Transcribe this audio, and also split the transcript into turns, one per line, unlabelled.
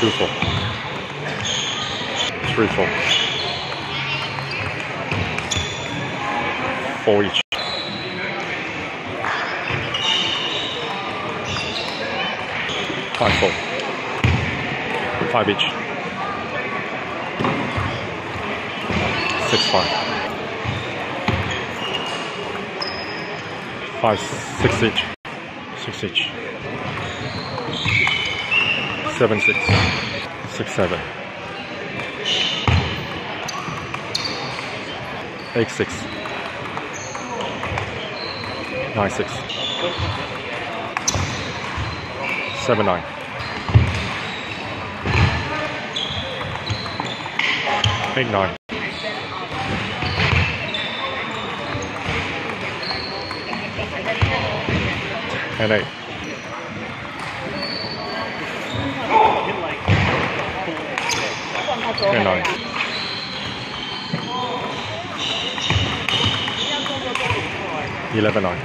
Two. Three four. Four each. Five four. Five each. Six five. Five six each. Six each. Seven six. Six seven. Eight six. Nine six. Seven nine. Eight nine. And eight. แน่นอนนี่แล้วก็นอน